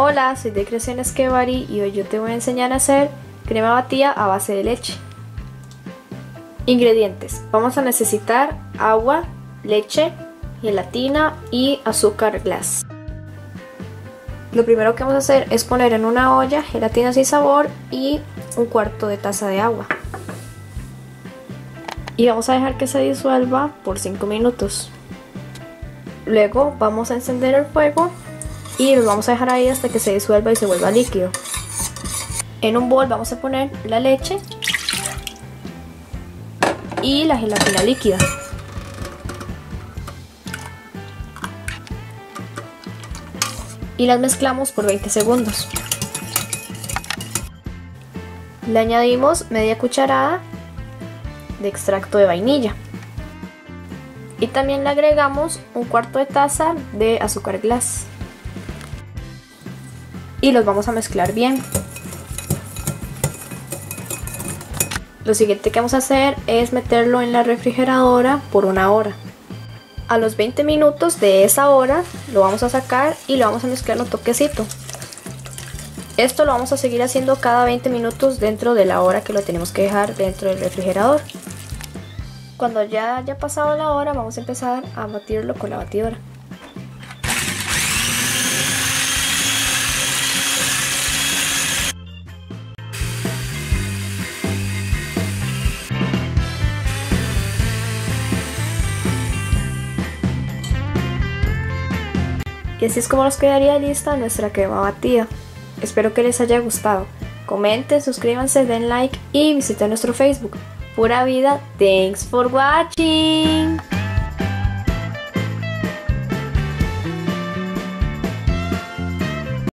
Hola, soy de Creaciones Kevari y hoy yo te voy a enseñar a hacer crema batida a base de leche. Ingredientes. Vamos a necesitar agua, leche, gelatina y azúcar glass. Lo primero que vamos a hacer es poner en una olla gelatina sin sabor y un cuarto de taza de agua. Y vamos a dejar que se disuelva por 5 minutos. Luego vamos a encender el fuego y lo vamos a dejar ahí hasta que se disuelva y se vuelva líquido. En un bol vamos a poner la leche y la gelatina líquida. Y las mezclamos por 20 segundos. Le añadimos media cucharada de extracto de vainilla. Y también le agregamos un cuarto de taza de azúcar glass y los vamos a mezclar bien. Lo siguiente que vamos a hacer es meterlo en la refrigeradora por una hora. A los 20 minutos de esa hora lo vamos a sacar y lo vamos a mezclar un toquecito. Esto lo vamos a seguir haciendo cada 20 minutos dentro de la hora que lo tenemos que dejar dentro del refrigerador. Cuando ya haya pasado la hora vamos a empezar a batirlo con la batidora. Y así es como nos quedaría lista nuestra crema batida. Espero que les haya gustado. Comenten, suscríbanse, den like y visiten nuestro Facebook. Pura vida, thanks for watching.